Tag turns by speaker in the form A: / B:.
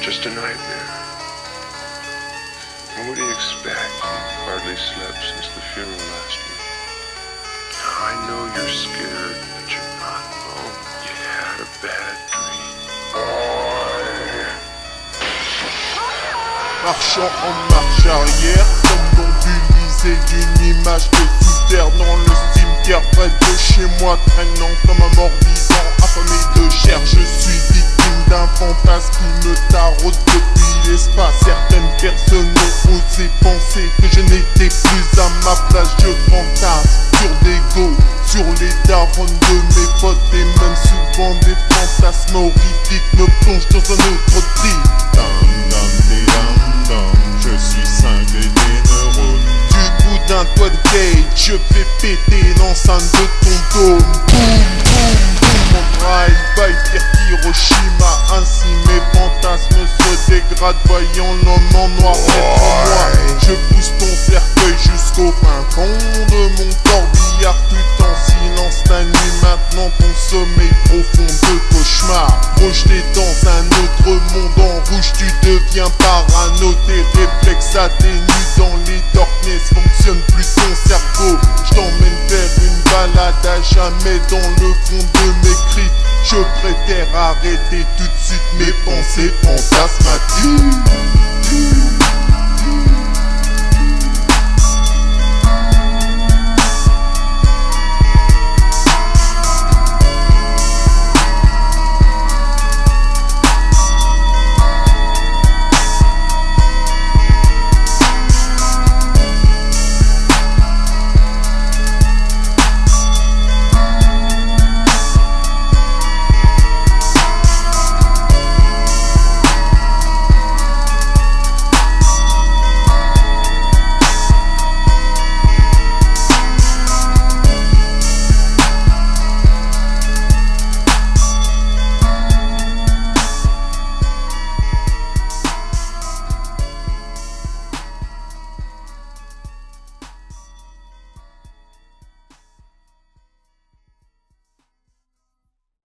A: just a nightmare. And what do you expect? Hardly slept since the funeral last week. I know you're scared, but you're not alone. You had a bad dream.
B: Marchant en marche arrière, somnambulisé d'une image de terre dans le cimetière près de chez moi, traînant comme un mort vivant, affamé de chair. Je suis victime d'un fantasme qui me taraude depuis l'espace. Certaines personnes ont osé penser que je n'étais plus à ma place. Je fantasme sur des go, sur les darons de mes potes et même souvent des fantasmes horrifiques me plongent dans un autre trip. Je suis cinglé des neurones Du bout d'un toit de gate Je fais péter l'enceinte de ton dôme Boum, boum, boum Mon drive-by pire Hiroshima Ainsi mes fantasmes se dégradent. Voyant l'homme en noir être moi Je pousse ton cercueil jusqu'au fin fond de mon corbillard Tout en silence la nuit Maintenant ton sommeil profond de cauchemar. Projeté dans un autre monde en rouge Tu deviens parano. Tes réflexes atténuent dans les darkness. Fonctionne plus ton cerveau. Je t'emmène vers une balade à jamais Dans le fond de mes cris Je préfère arrêter tout de suite mes pensées fantasmatiques